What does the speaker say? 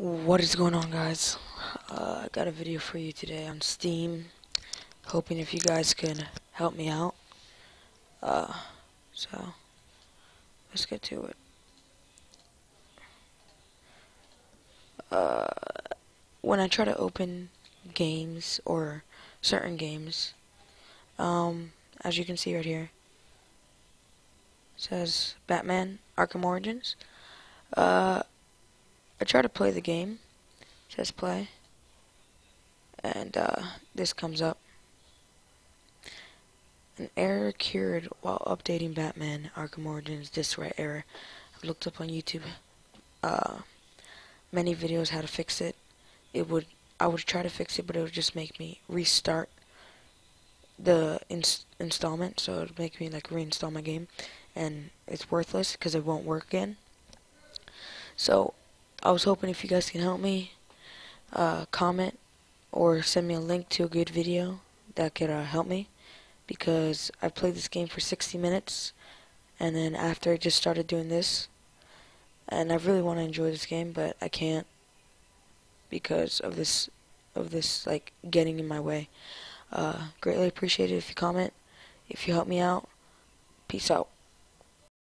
What is going on guys? Uh, I got a video for you today on Steam. Hoping if you guys can help me out. Uh, so, let's get to it. Uh, when I try to open games or certain games, um, as you can see right here, says Batman Arkham Origins. Uh, try to play the game, says play, and uh, this comes up. An error cured while updating Batman Arkham Origins. Disk write error. I've looked up on YouTube uh, many videos how to fix it. It would I would try to fix it, but it would just make me restart the ins installment. So it would make me like reinstall my game, and it's worthless because it won't work again. So I was hoping if you guys can help me, uh, comment or send me a link to a good video that could uh, help me because I played this game for 60 minutes and then after I just started doing this and I really want to enjoy this game but I can't because of this of this like getting in my way. Uh, greatly appreciate it if you comment, if you help me out. Peace out.